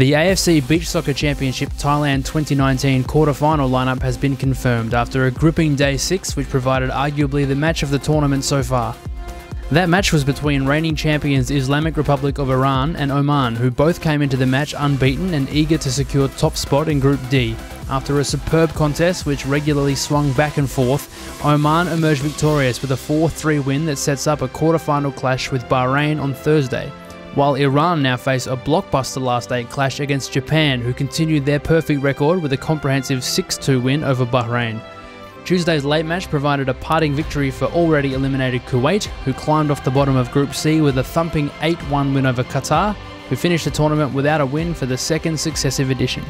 The AFC Beach Soccer Championship Thailand 2019 quarter-final lineup has been confirmed after a gripping day 6 which provided arguably the match of the tournament so far. That match was between reigning champions Islamic Republic of Iran and Oman, who both came into the match unbeaten and eager to secure top spot in Group D. After a superb contest which regularly swung back and forth, Oman emerged victorious with a 4-3 win that sets up a quarter-final clash with Bahrain on Thursday while Iran now face a blockbuster last eight clash against Japan, who continued their perfect record with a comprehensive 6 2 win over Bahrain. Tuesday's late match provided a parting victory for already eliminated Kuwait, who climbed off the bottom of Group C with a thumping 8 1 win over Qatar, who finished the tournament without a win for the second successive edition.